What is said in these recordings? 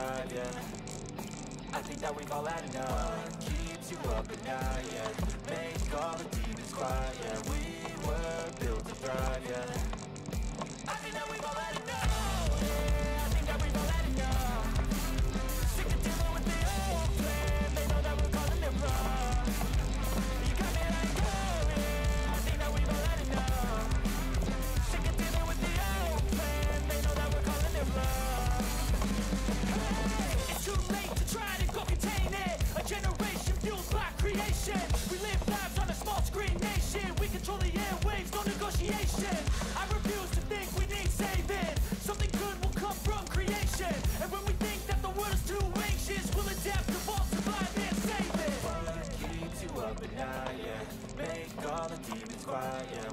drive, yeah. I think that we've all had enough. Keeps you up at night, yeah.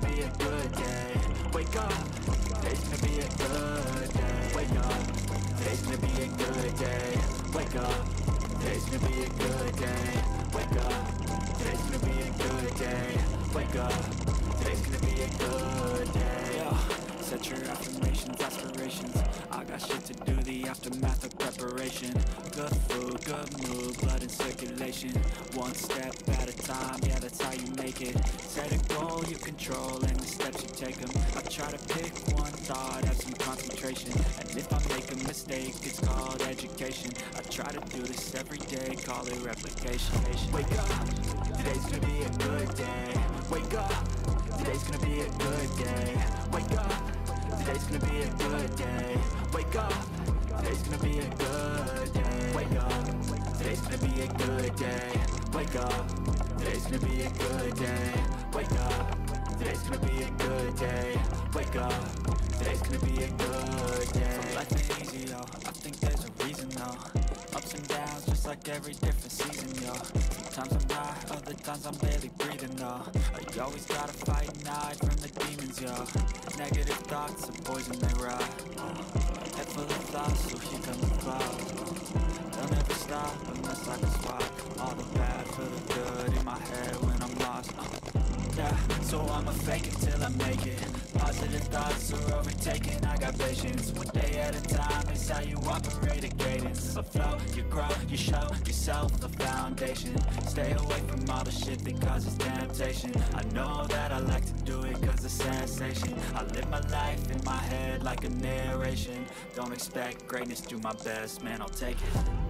Gonna be a good day. Wake up, today's gonna be a good day. Wake up, today's gonna be a good day. Wake up, today's gonna be a good day. Wake up, today's gonna be a good day. Wake up, today's gonna be a good day. Yeah. Set your affirmations, aspirations. I got shit to do, the aftermath of preparation. Good food, good mood, blood in circulation. One step at a time, yeah, that's how you make it. Set a goal you control and the steps you take them. I try to pick one thought, have some concentration. And if I make a mistake, it's called education. I try to do this every day, call it replication. Wake up, today's gonna be a good day. Wake up, today's gonna be a good day. Wake up. Today's gonna be a good day. Wake up. Today's gonna be a good day. Wake up. Today's gonna be a good day. Wake up. Today's gonna be a good day. Wake up. Today's gonna be a good day. Wake up. Today's gonna be a good day. So life ain't easy, yo. I think there's a reason, though. Ups and downs, just like every different other times I'm barely breathing, though. You always gotta fight and hide from the demons, yo. Negative thoughts are poison, they rot. Head full of thoughts, so here comes the cloud. They'll never stop unless I can swap all the bad for the good in my head when I'm lost. Uh, so I'ma fake it till I make it. Positive thoughts are overtaken. I got patience. One day at a time it's how you operate a cadence. A flow, you grow, you show yourself the foundation. Stay away from all the shit that causes temptation. I know that I like to do it cause it's sensation. I live my life in my head like a narration. Don't expect greatness, do my best, man, I'll take it.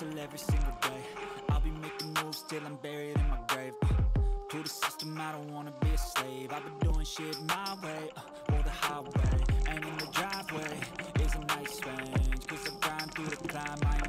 hustle every single day. I'll be making moves till I'm buried in my grave. Uh, to the system, I don't wanna be a slave. I've been doing shit my way, uh, or the highway. And in the driveway is a nice range. Cause I grind through the climb, I